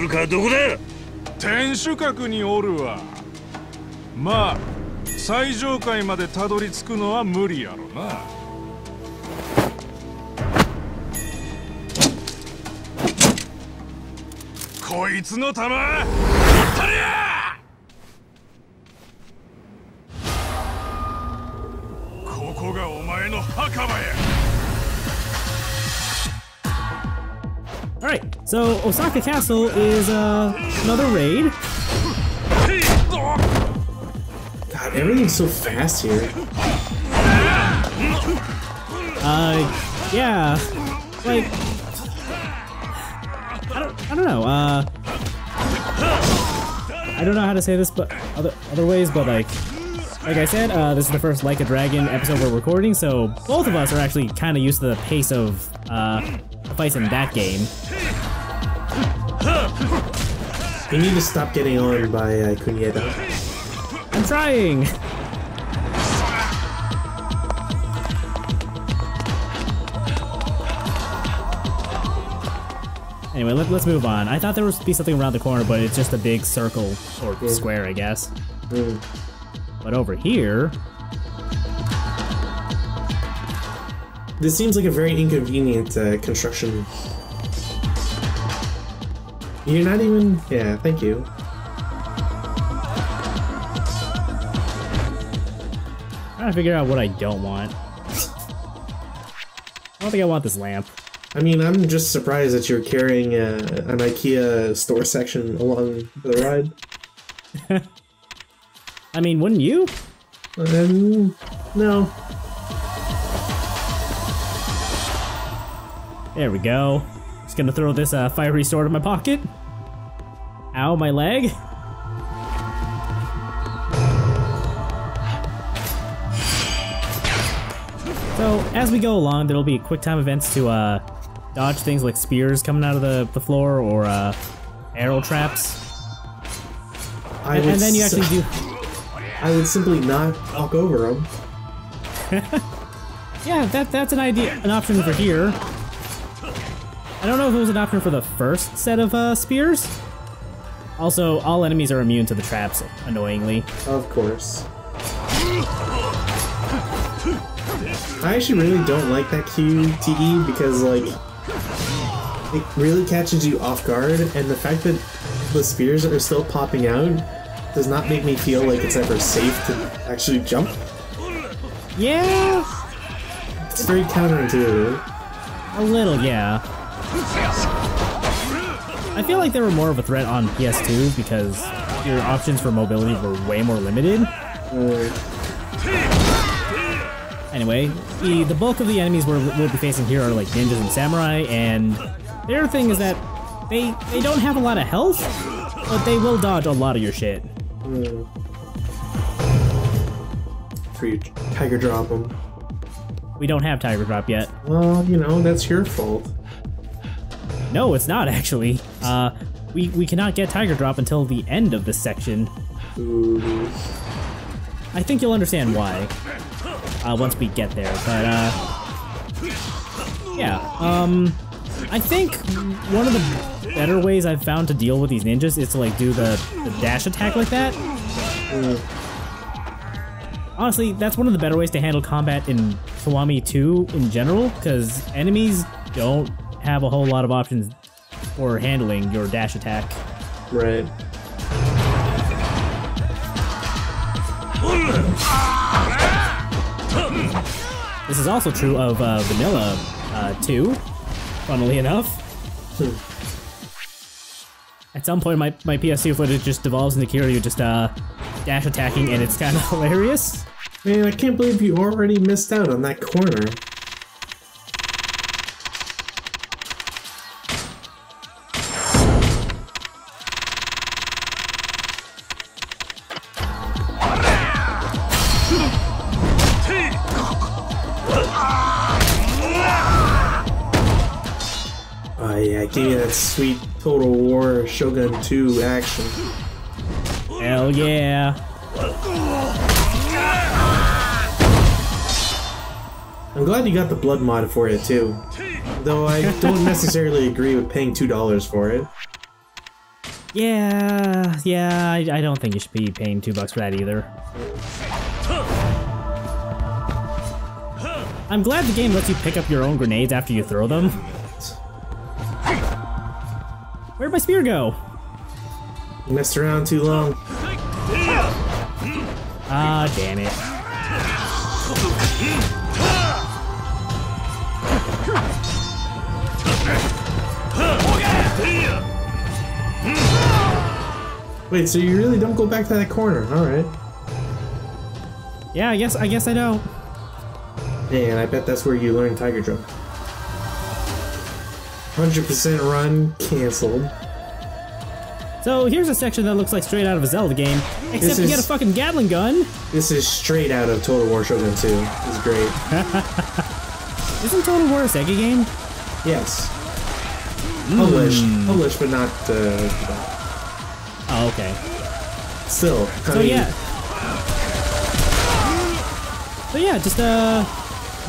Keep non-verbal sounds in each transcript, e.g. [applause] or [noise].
ルカどこだ？天守閣におるわ。まあ最上階までたどり着くのは無理やろな。こいつの弾！Alright, so Osaka Castle is uh, another raid. God, everything's so fast here. Uh, yeah, like I don't, I don't know. Uh, I don't know how to say this, but other other ways, but like, like I said, uh, this is the first Like a Dragon episode we're recording, so both of us are actually kind of used to the pace of uh, the in that game. You need to stop getting on by uh, Kuneta. I'm trying. Anyway, let, us move on. I thought there would be something around the corner, but it's just a big circle or Yeah. square, I guess. Mm. But over here, This seems like a very inconvenient uh, construction. You're not even. Yeah, thank you. I'm trying to figure out what I don't want. I don't think I want this lamp. I mean, I'm just surprised that you're carrying uh, an IKEA store section along the ride. [laughs] I mean, wouldn't you? Um, no. There we go. Just gonna throw this uh, fiery sword in my pocket. Ow, my leg. So, as we go along, there'll be quick time events to uh, dodge things like spears coming out of the, the floor or uh, arrow traps. I And, would and then you actually do. [laughs] I would simply not walk over them. [laughs] Yeah, that that's an idea, an option for here. I don't know if it was an option for the first set of uh, spears. Also, all enemies are immune to the traps, annoyingly. Of course. I actually really don't like that QTE because, like, it really catches you off guard, and the fact that the spears are still popping out does not make me feel like it's ever safe to actually jump. Yeah, It's very counterintuitive. a little, yeah. I feel like they were more of a threat on PS2 because your options for mobility were way more limited. Anyway, the, the bulk of the enemies we're, we'll be facing here are like ninjas and samurai, and the other thing is that they they don't have a lot of health, but they will dodge a lot of your shit. for you, tiger drop them. We don't have Tiger Drop yet. Well, you know, that's your fault. No, it's not actually. Uh, we, we cannot get Tiger Drop until the end of this section. I think you'll understand why uh, once we get there. But uh, yeah, um, I think one of the better ways I've found to deal with these ninjas is to like do the, the dash attack like that. Honestly, that's one of the better ways to handle combat in Kiwami 2 in general, because enemies don't have a whole lot of options for handling your dash attack. right. This is also true of uh, Vanilla uh, 2, funnily enough. At some point, my, my PS2 footage just devolves into Kiryu just uh, dash attacking, and it's kind of [laughs] hilarious. Man, I can't believe you already missed out on that corner. Yeah, give me that sweet Total War Shogun 2 action. Hell yeah. I'm glad you got the blood mod for it too. Though I don't necessarily agree with paying $2 for it. Yeah, yeah, I, I don't think you should be paying two bucks for that either. I'm glad the game lets you pick up your own grenades after you throw them. Where'd my spear go? You messed around too long. Ah, damn it. Wait, so you really don't go back to that corner? All right. Yeah, I guess I guess I don't. Man, I bet that's where you learn Tiger Jump. 100% run canceled. So here's a section that looks like straight out of a Zelda game, except This you is- get a fucking Gatling gun. This is straight out of Total War Shogun 2. It's great. [laughs] Isn't Total War a Sega game? Yes. Published. Published, but not, uh, Oh, okay. still. I So mean, yeah. So yeah, just uh,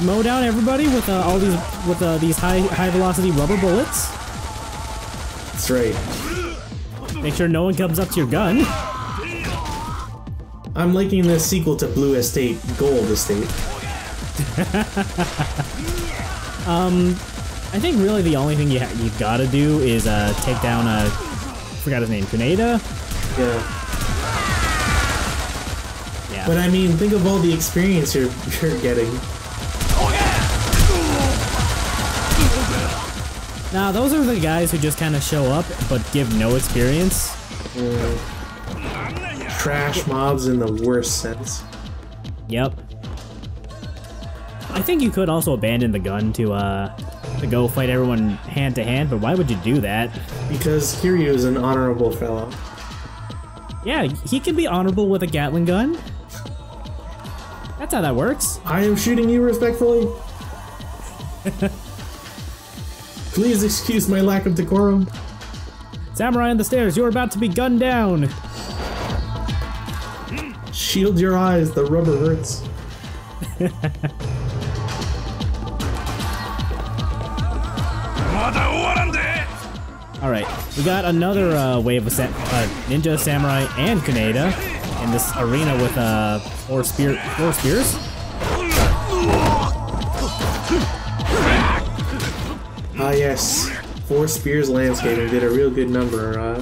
mow down everybody with uh, all these with uh, these high high velocity rubber bullets. That's right. Make sure no one comes up to your gun. I'm liking this sequel to Blue Estate, Gold Estate. [laughs] um, I think really the only thing you ha- you gotta do is uh, take down uh, forgot his name. Yeah. Yeah. But I mean, think of all the experience you're, you're getting. Now those are the guys who just kind of show up but give no experience. Trash mobs in the worst sense. Yep. I think you could also abandon the gun to uh to go fight everyone hand to hand, but why would you do that? Because Kiryu is an honorable fellow. Yeah, he can be honorable with a Gatling gun. That's how that works. I am shooting you respectfully. [laughs] Please excuse my lack of decorum. Samurai on the stairs, you're about to be gunned down. Shield your eyes, the rubber hurts. [laughs] All right, we got another uh, wave of sa- uh, ninja, samurai, and Kaneda in this arena with uh, four spear, four spears. Yes. Four Spears Landscaping did a real good number. Uh,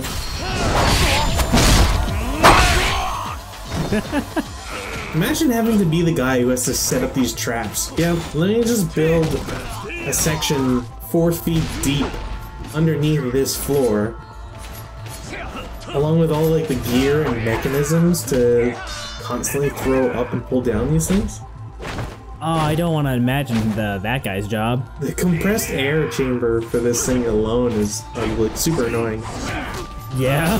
[laughs] Imagine having to be the guy who has to set up these traps. Yeah, let me just build a section four feet deep underneath this floor, along with all like the gear and mechanisms to constantly throw up and pull down these things. Oh, I don't want to imagine the, that guy's job. The compressed air chamber for this thing alone is super annoying. Yeah.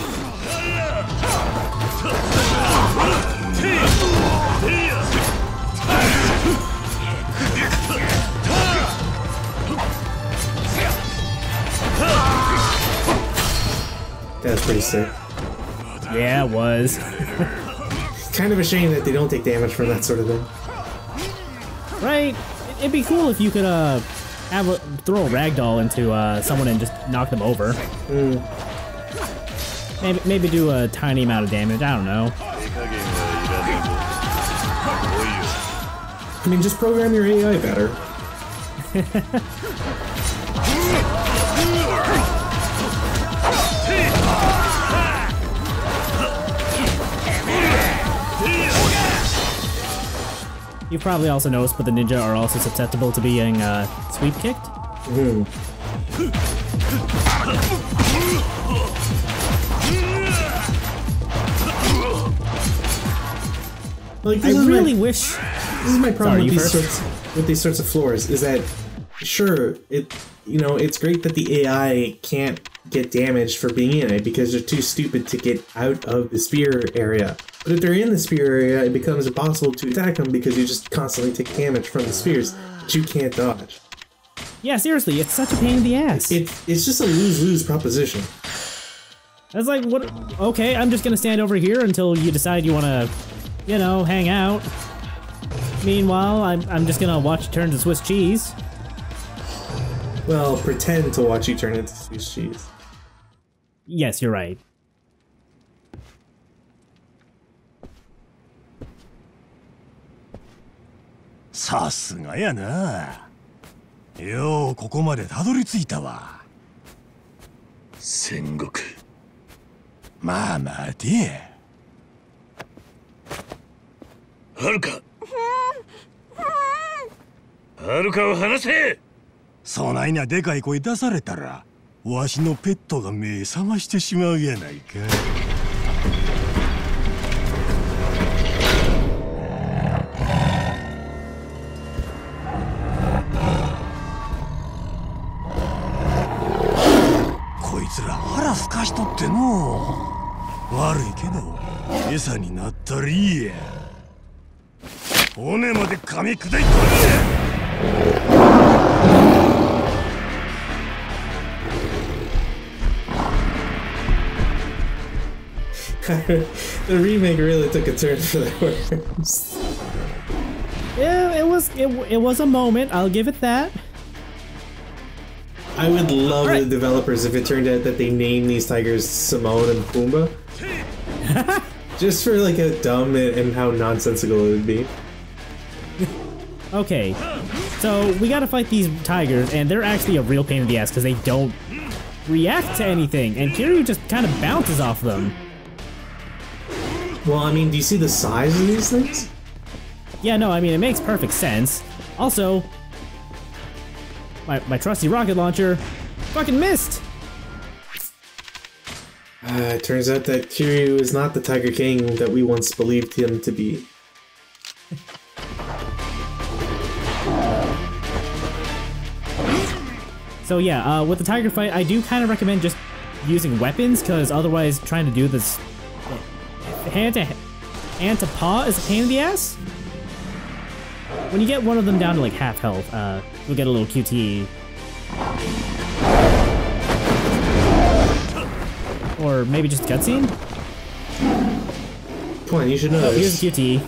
That's pretty sick. Yeah, it was. [laughs] Kind of a shame that they don't take damage from that sort of thing. Right? It'd be cool if you could uh have a throw a ragdoll into uh, someone and just knock them over. Maybe maybe do a tiny amount of damage. I don't know. I mean, just program your AI better. [laughs] You've probably also noticed, but the ninja are also susceptible to being uh, sweep kicked. Like, I really my, wish. this is my problem Sorry, with these first. sorts with these sorts of floors is that sure it you know it's great that the AI can't get damaged for being in it because they're too stupid to get out of the spear area. But if they're in the spear area, it becomes impossible to attack them because you just constantly take damage from the spears that you can't dodge. Yeah, seriously, it's such a pain in the ass. It, it's just a lose lose proposition. That's like, what? Okay, I'm just gonna stand over here until you decide you wanna, you know, hang out. Meanwhile, I'm, I'm just gonna watch you turn to Swiss cheese. Well, pretend to watch you turn into Swiss cheese. Yes, you're right. さすがやな。ようここまでたどり着いたわ。戦国。まあ待て。はるか。はるかを離せ。そないなでかい声出されたらわしのペットが目覚ましてしまうやないかかしとってのう悪いけど餌になったりや骨まで噛み砕いとるや the remake really took a turn for the worse. Yeah, it was it, it was a moment. I'll give it that. I would love Alright. the developers if it turned out that they named these tigers Timon and Pumbaa. [laughs] Just for like a dumb and, and how nonsensical it would be. Okay, so we gotta fight these tigers, and they're actually a real pain in the ass because they don't react to anything, and Kiryu just kind of bounces off them. Well, I mean, do you see the size of these things? Yeah, no, I mean, it makes perfect sense. Also, my, my trusty rocket launcher fucking missed! Uh, it turns out that Kiryu is not the Tiger King that we once believed him to be. So yeah, uh, with the tiger fight, I do kind of recommend just using weapons, because otherwise trying to do this hand to hand to paw is a pain in the ass. When you get one of them down to like half health, uh, you'll get a little QTE. Or maybe just a cutscene? Come on, you should know Oh, here's a QTE.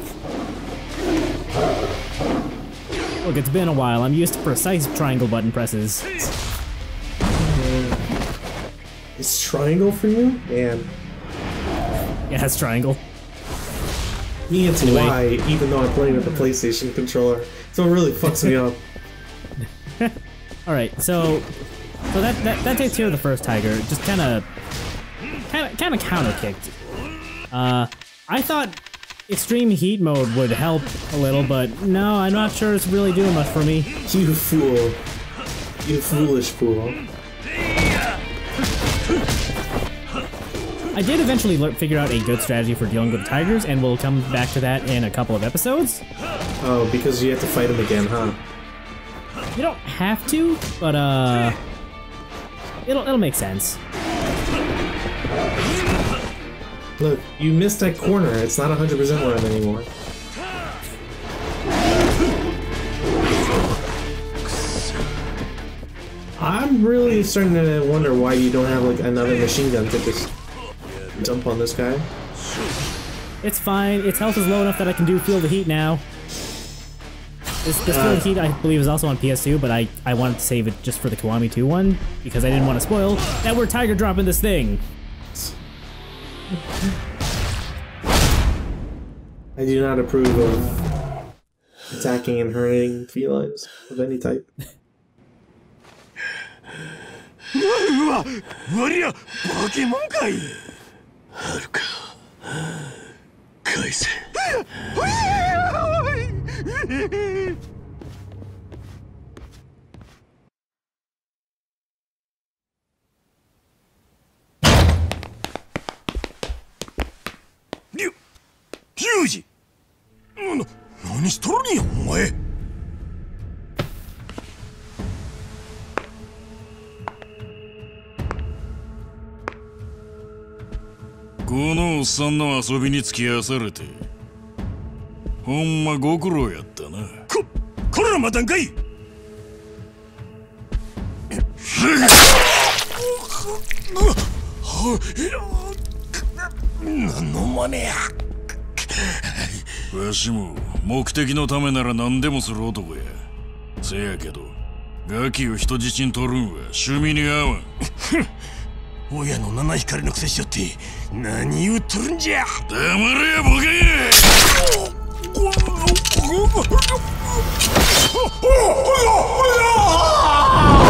Look, it's been a while. I'm used to precise triangle button presses. It's triangle for you? Man. Yeah, it's triangle. Me, it's Anyway. Y, even though I'm playing with the PlayStation controller. So it really fucks me up. All right, so so that that, that takes care of the first tiger. Just kind of kind of kind of counter kicked. Uh, I thought extreme heat mode would help a little, but no, I'm not sure it's really doing much for me. You fool. You foolish fool. I did eventually figure out a good strategy for dealing with tigers, and we'll come back to that in a couple of episodes. Oh, because you have to fight them again, huh? You don't have to, but uh, it'll it'll make sense. Look, you missed that corner. It's not 100% run anymore. I'm really starting to wonder why you don't have like another machine gun to just dump on this guy. It's fine. Its health is low enough that I can do Feel the Heat now. This, this Feel the Heat, I believe, is also on PS2, but I, I wanted to save it just for the Kiwami 2 one, because I didn't want to spoil that we're tiger dropping this thing. I do not approve of attacking and hurting felines of any type. 何しとるんやお前。このおっさんの遊びに付き合わされてほんまご苦労やったな。ここらまたんかい。何の真似やわしも目的のためなら何でもする男や。せやけどガキを人質に取るんは趣味に合わん。[laughs] 親の七光のくせしよって何言うとるんじゃ。黙れやボケ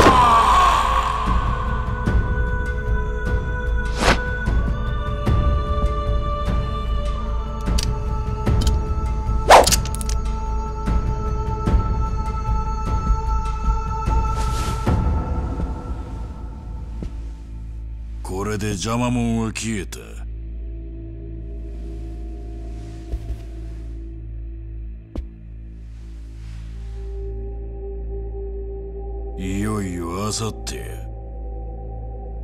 [laughs] これで邪魔者は消えた。いよいよあさって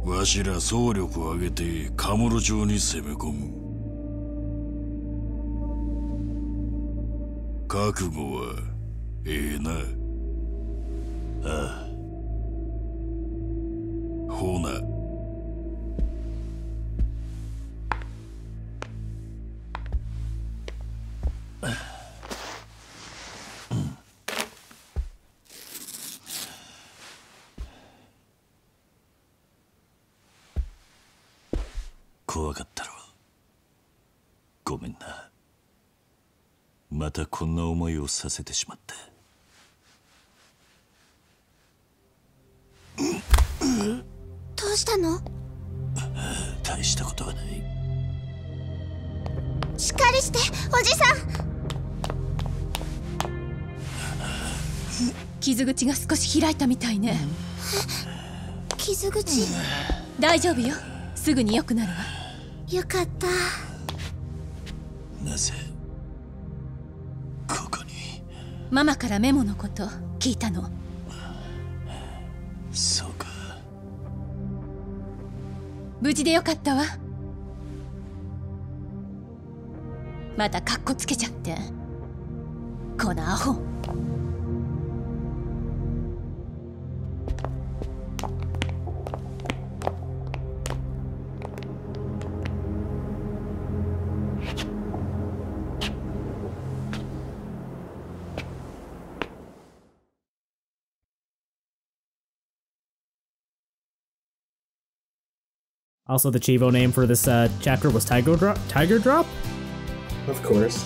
わしら総力を挙げてカムロ町に攻め込む。覚悟はええな。ああ。またこんな思いをさせてしまったどうしたの？大したことはない。しっかりしておじさん。傷口が少し開いたみたいね。傷口？大丈夫よ。すぐに良くなるわ。よかった。なぜ？ママからメモのこと聞いたの。そうか。無事でよかったわ。またカッコつけちゃって。このアホ Also, the cheevo name for this uh, chapter was Tiger Drop. Tiger Drop. Of course.